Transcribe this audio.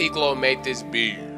Piccolo made this beat.